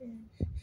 fish.